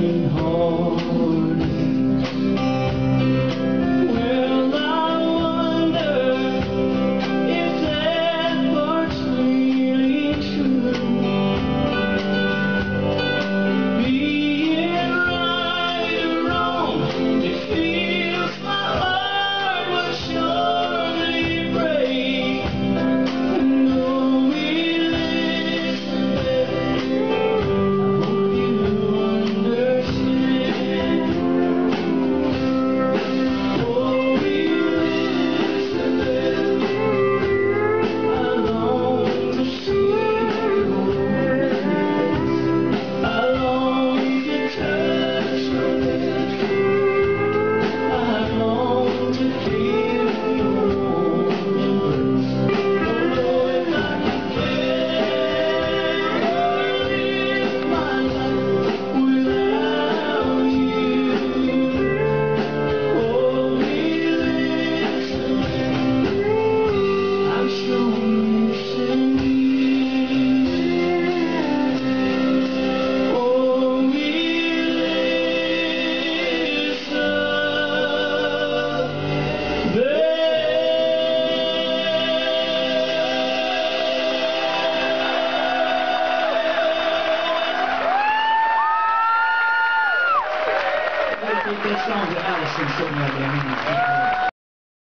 coming home. Take that song to Allison sitting over there.